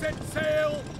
Set sail!